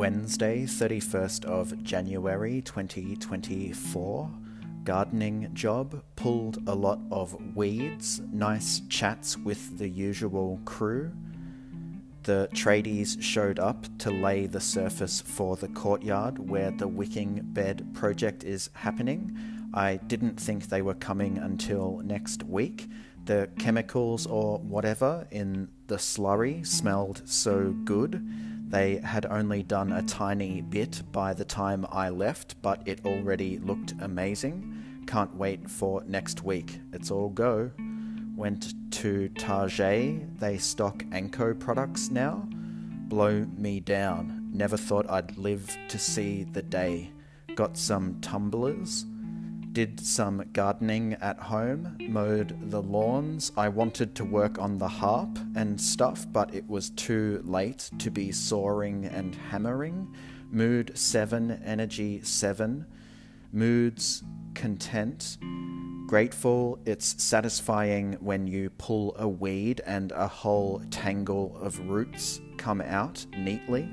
Wednesday, 31st of January 2024. Gardening job, pulled a lot of weeds, nice chats with the usual crew. The tradies showed up to lay the surface for the courtyard where the wicking bed project is happening. I didn't think they were coming until next week. The chemicals or whatever in the slurry smelled so good. They had only done a tiny bit by the time I left, but it already looked amazing. Can't wait for next week. It's all go. Went to Target. They stock Anko products now. Blow me down. Never thought I'd live to see the day. Got some tumblers did some gardening at home, mowed the lawns. I wanted to work on the harp and stuff, but it was too late to be sawing and hammering. Mood 7, energy 7. Moods content. Grateful, it's satisfying when you pull a weed and a whole tangle of roots come out neatly.